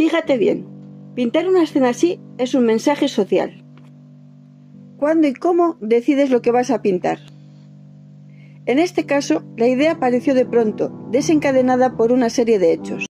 Fíjate bien, pintar una escena así es un mensaje social. ¿Cuándo y cómo decides lo que vas a pintar? En este caso, la idea apareció de pronto, desencadenada por una serie de hechos.